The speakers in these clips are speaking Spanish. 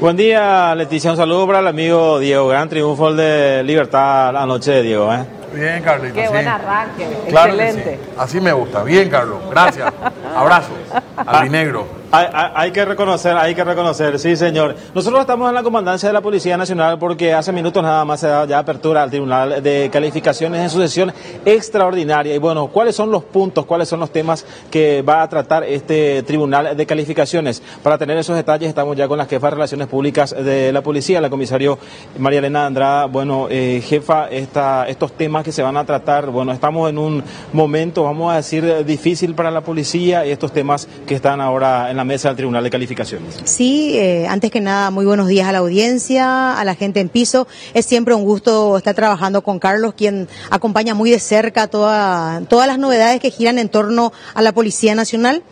Buen día, Leticia. Un saludo para el amigo Diego. Gran triunfo el de Libertad la noche de Diego. ¿eh? Bien, Carlito. Qué sí. buen arranque. Claro Excelente. sí. Así me gusta. Bien, Carlos. Gracias. Abrazo. Albinegro. Hay, que reconocer, hay que reconocer, sí señor. Nosotros estamos en la comandancia de la Policía Nacional porque hace minutos nada más se da ya apertura al Tribunal de Calificaciones en su sesión extraordinaria. Y bueno, ¿cuáles son los puntos, cuáles son los temas que va a tratar este Tribunal de Calificaciones? Para tener esos detalles estamos ya con la jefa de Relaciones Públicas de la Policía, la comisario María Elena Andrada. Bueno, eh, jefa, esta, estos temas que se van a tratar, bueno, estamos en un momento, vamos a decir, difícil para la policía y estos temas que están ahora en la mesa del Tribunal de Calificaciones. Sí, eh, antes que nada, muy buenos días a la audiencia, a la gente en piso. Es siempre un gusto estar trabajando con Carlos, quien acompaña muy de cerca toda- todas las novedades que giran en torno a la Policía Nacional.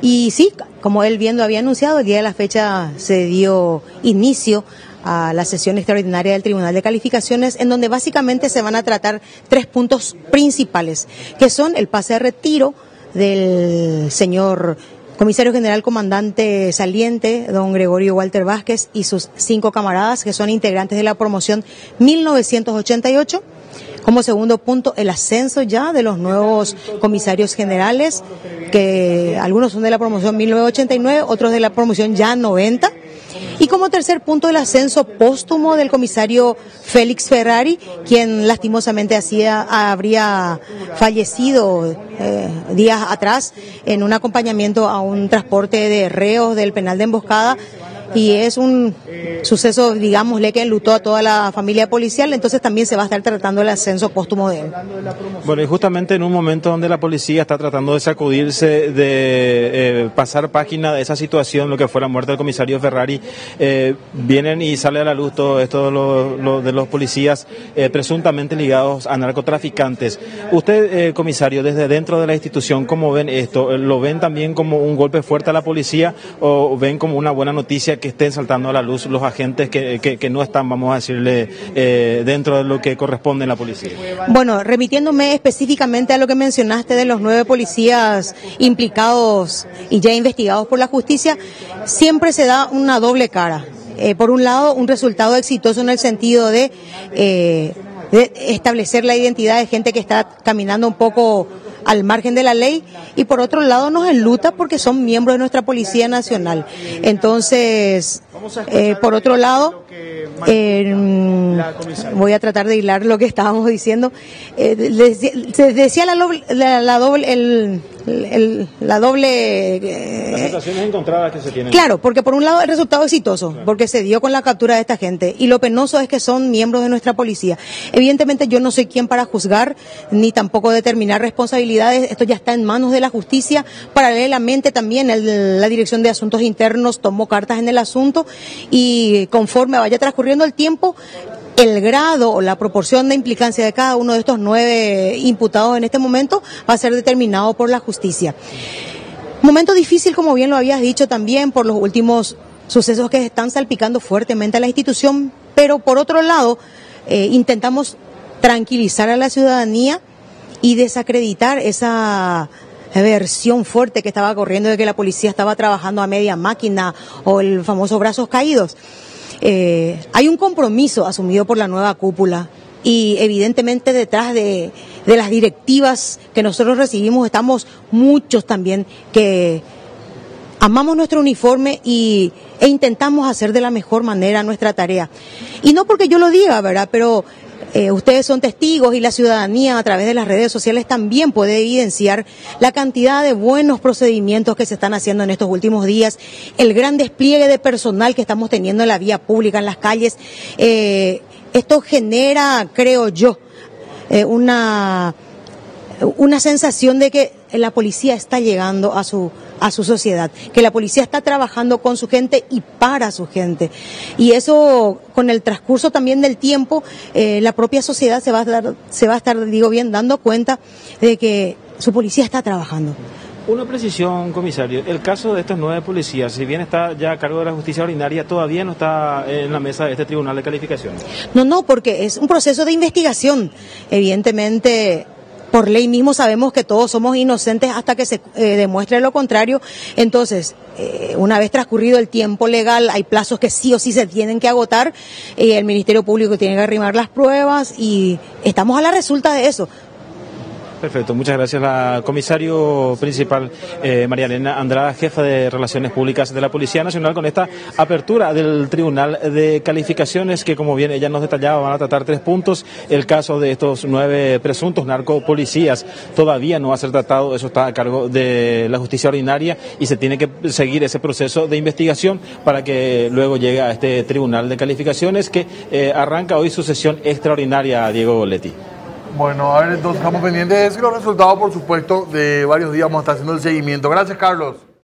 Y sí, como él bien lo había anunciado, el día de la fecha se dio inicio a la sesión extraordinaria del Tribunal de Calificaciones, en donde básicamente se van a tratar tres puntos principales, que son el pase de retiro del señor Comisario General Comandante Saliente, don Gregorio Walter Vázquez, y sus cinco camaradas, que son integrantes de la promoción 1988. Como segundo punto, el ascenso ya de los nuevos comisarios generales, que algunos son de la promoción 1989, otros de la promoción ya 90. Como tercer punto, el ascenso póstumo del comisario Félix Ferrari, quien lastimosamente hacía, habría fallecido eh, días atrás en un acompañamiento a un transporte de reos del penal de emboscada. Y es un suceso, digámosle, que enlutó a toda la familia policial, entonces también se va a estar tratando el ascenso póstumo de él. Bueno, y justamente en un momento donde la policía está tratando de sacudirse, de eh, pasar página de esa situación, lo que fue la muerte del comisario Ferrari, eh, vienen y sale a la luz todo esto de lo- de los policías eh, presuntamente ligados a narcotraficantes. Usted, eh, comisario, desde dentro de la institución, ¿cómo ven esto? ¿Lo ven también como un golpe fuerte a la policía o ven como una buena noticia que estén saltando a la luz los agentes que, que- no están, vamos a decirle, eh, dentro de lo que corresponde en la policía? Bueno, remitiéndome específicamente a lo que mencionaste de los nueve policías implicados y ya investigados por la justicia, siempre se da una doble cara. Eh, por un lado, un resultado exitoso en el sentido eh, de establecer la identidad de gente que está caminando un poco al margen de la ley y por otro lado nos enluta porque son miembros de nuestra Policía Nacional. Entonces, eh, por otro lado, eh, mm, voy a tratar de hilar lo que estábamos diciendo. Eh, les- se decía la, la, la doble, el, el- la doble. eh, Las sensaciones encontradas que se tienen. Claro, porque por un lado el resultado exitoso, porque se dio con la captura de esta gente, y lo penoso es que son miembros de nuestra policía. Evidentemente yo no soy quien para juzgar, ni tampoco determinar responsabilidades, esto ya está en manos de la justicia. Paralelamente también el- la Dirección de Asuntos Internos tomó cartas en el asunto y conforme vaya transcurriendo el tiempo, el grado o la proporción de implicancia de cada uno de estos nueve imputados en este momento va a ser determinado por la justicia. Momento difícil, como bien lo habías dicho también, por los últimos sucesos que están salpicando fuertemente a la institución, pero por otro lado, eh, intentamos tranquilizar a la ciudadanía y desacreditar esa versión fuerte que estaba corriendo de que la policía estaba trabajando a media máquina o el famoso brazos caídos. Eh, hay un compromiso asumido por la nueva cúpula y evidentemente detrás de, las directivas que nosotros recibimos estamos muchos también que amamos nuestro uniforme y, e intentamos hacer de la mejor manera nuestra tarea. Y no porque yo lo diga, ¿verdad? Pero eh, ustedes son testigos y la ciudadanía a través de las redes sociales también puede evidenciar la cantidad de buenos procedimientos que se están haciendo en estos últimos días, el gran despliegue de personal que estamos teniendo en la vía pública, en las calles. Eh, esto genera, creo yo, eh, una una sensación de que la policía está llegando a su a su sociedad, que la policía está trabajando con su gente y para su gente. Y eso, con el transcurso también del tiempo, eh, la propia sociedad se va a dar, se va a estar, digo bien, dando cuenta de que su policía está trabajando. Una precisión, comisario. El caso de estos nueve policías, si bien está ya a cargo de la justicia ordinaria, todavía no está en la mesa de este tribunal de calificación. No, no, porque es un proceso de investigación. Evidentemente, por ley mismo sabemos que todos somos inocentes hasta que se eh, demuestre lo contrario. Entonces, eh, una vez transcurrido el tiempo legal, hay plazos que sí o sí se tienen que agotar, y el Ministerio Público tiene que arrimar las pruebas y estamos a la resulta de eso. Perfecto, muchas gracias. La comisario principal, eh, María Elena Andrada, jefa de Relaciones Públicas de la Policía Nacional, con esta apertura del Tribunal de Calificaciones, que como bien ella nos detallaba, van a tratar tres puntos. El caso de estos nueve presuntos narcopolicías todavía no va a ser tratado, eso está a cargo de la justicia ordinaria y se tiene que seguir ese proceso de investigación para que luego llegue a este Tribunal de Calificaciones que eh, arranca hoy su sesión extraordinaria, Diego Goletti. Bueno, a ver, entonces estamos pendientes de los resultados, por supuesto, de varios días vamos a estar haciendo el seguimiento. Gracias, Carlos.